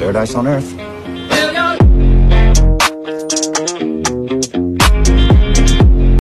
Paradise on Earth.